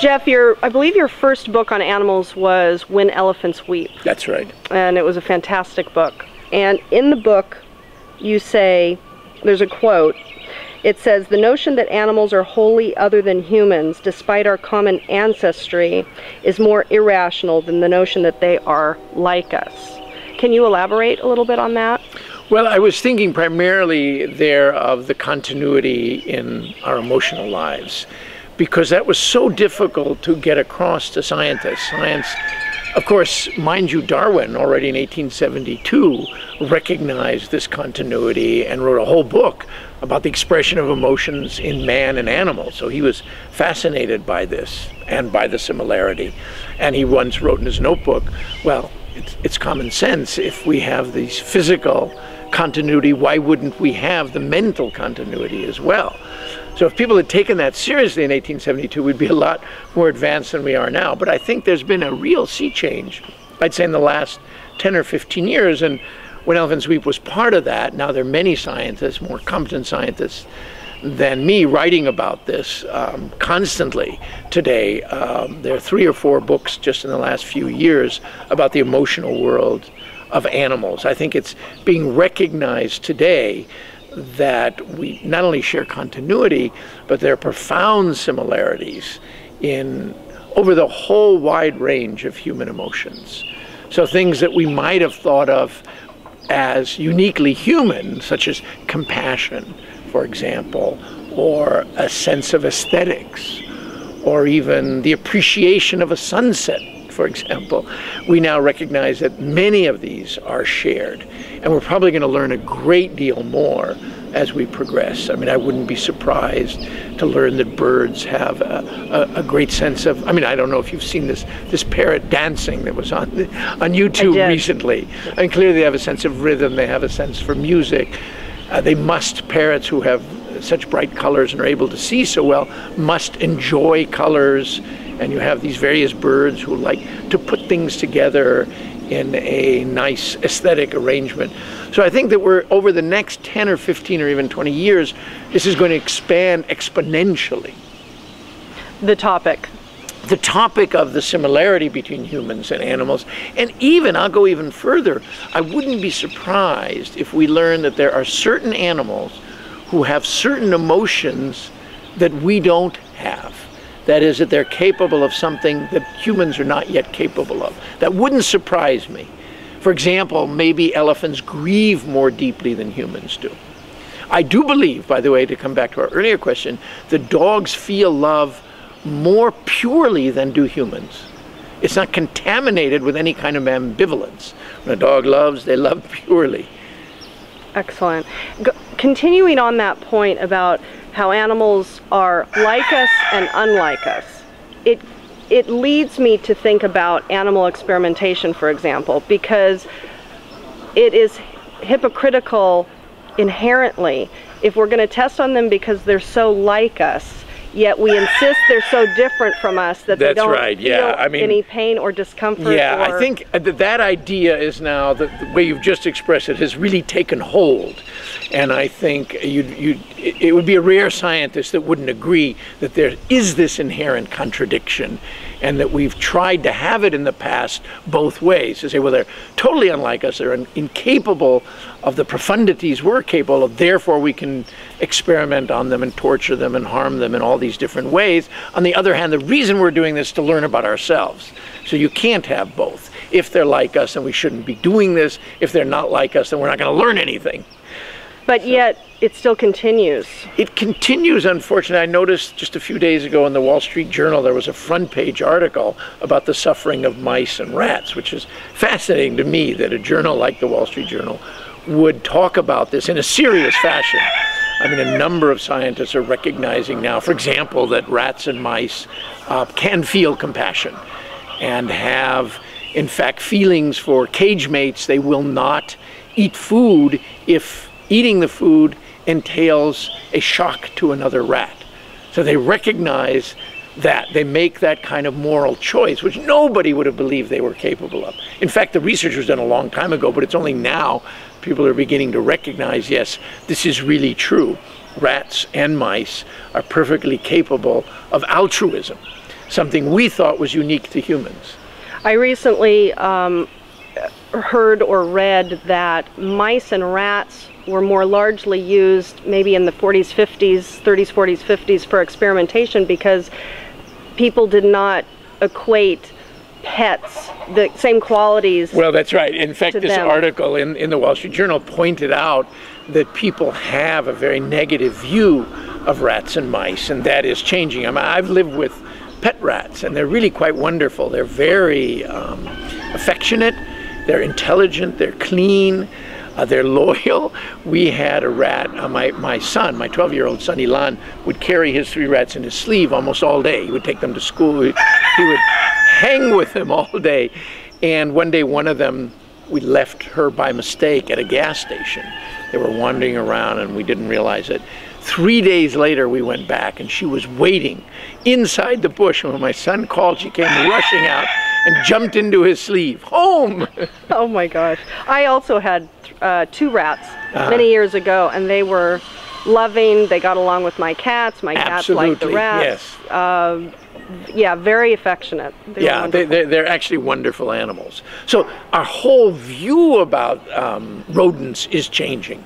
Jeff, your I believe your first book on animals was When Elephants Weep. That's right. And it was a fantastic book. And in the book, you say, there's a quote. It says, The notion that animals are wholly other than humans, despite our common ancestry, is more irrational than the notion that they are like us. Can you elaborate a little bit on that? Well, I was thinking primarily there of the continuity in our emotional lives because that was so difficult to get across to scientists. Science, of course, mind you, Darwin already in 1872 recognized this continuity and wrote a whole book about the expression of emotions in man and animals. So he was fascinated by this and by the similarity. And he once wrote in his notebook, well, it's, it's common sense if we have these physical continuity, why wouldn't we have the mental continuity as well? So if people had taken that seriously in 1872, we'd be a lot more advanced than we are now. But I think there's been a real sea change, I'd say in the last 10 or 15 years. And when Elephants Weep was part of that, now there are many scientists, more competent scientists than me writing about this um, constantly today. Um, there are three or four books just in the last few years about the emotional world of animals. I think it's being recognized today that we not only share continuity, but there are profound similarities in over the whole wide range of human emotions. So things that we might have thought of as uniquely human, such as compassion, for example, or a sense of aesthetics, or even the appreciation of a sunset for example, we now recognize that many of these are shared. And we're probably going to learn a great deal more as we progress. I mean, I wouldn't be surprised to learn that birds have a, a, a, great sense of. I mean, I don't know if you've seen this this parrot dancing that was on on YouTube recently. I mean, clearly they have a sense of rhythm. They have a sense for music. Uh, they must parrots who have such bright colors and are able to see so well must enjoy colors and you have these various birds who like to put things together in a nice aesthetic arrangement. So I think that we're over the next 10 or 15 or even 20 years, this is going to expand exponentially. The topic. The topic of the similarity between humans and animals. And even, I'll go even further, I wouldn't be surprised if we learn that there are certain animals who have certain emotions that we don't have. That is, that they're capable of something that humans are not yet capable of. That wouldn't surprise me. For example, maybe elephants grieve more deeply than humans do. I do believe, by the way, to come back to our earlier question, that dogs feel love more purely than do humans. It's not contaminated with any kind of ambivalence. When a dog loves, they love purely. Excellent. Continuing on that point about how animals are like us and unlike us. It it leads me to think about animal experimentation, for example, because it is hypocritical inherently if we're going to test on them because they're so like us yet we insist they're so different from us that That's they don't right. Yeah. feel I mean, any pain or discomfort. Yeah, or... I think uh, that that idea is now the, the, way you've just expressed it has really taken hold, and I think you you it would be a rare scientist that wouldn't agree that there is this inherent contradiction, and that we've tried to have it in the past both ways to say, well, they're totally unlike us, they're incapable of the profundities we're capable of, therefore we can experiment on them and torture them and harm them in all these different ways. On the other hand, the reason we're doing this is to learn about ourselves. So you can't have both. If they're like us, then we shouldn't be doing this. If they're not like us, then we're not going to learn anything. But yet, it still continues. It continues, unfortunately. I noticed just a few days ago in the Wall Street Journal there was a front page article about the suffering of mice and rats, which is fascinating to me that a journal like the Wall Street Journal would talk about this in a serious fashion. I mean, a number of scientists are recognizing now, for example, that rats and mice uh, can feel compassion and have, in fact, feelings for cage mates. They will not eat food if eating the food entails a shock to another rat. So they recognize that. They make that kind of moral choice, which nobody would have believed they were capable of. In fact, the research was done a long time ago, but it's only now people are beginning to recognize yes, this is really true. Rats and mice are perfectly capable of altruism. something we thought was unique to humans. I recently um, heard or read that mice and rats were more largely used maybe in the 40s, 50s, 30s, 40s, 50s for experimentation because people did not equate pets the same qualities. Well, that's right. In fact, this them. article in, in the Wall Street Journal pointed out that people have a very negative view of rats and mice, and that is changing. I mean, I've lived with pet rats, and they're really quite wonderful. They're very um, affectionate, they're intelligent, they're clean. Uh, they're loyal. We had a rat. Uh, my, my son, my 12 year old son Ilan, would carry his three rats in his sleeve almost all day. He would take them to school. He, he would hang with them all day. And one day, one of them, we left her by mistake at a gas station. They were wandering around and we didn't realize it. Three days later, we went back and she was waiting inside the bush. And when my son called, she came rushing out and jumped into his sleeve. Home! oh my gosh. I also had uh, two rats Uh-huh. many years ago, and they were loving. They got along with my cats. My cats liked the rats. yes. Um, yeah, very affectionate. They were yeah, they, they're, they're actually wonderful animals. So our whole view about um, rodents is changing.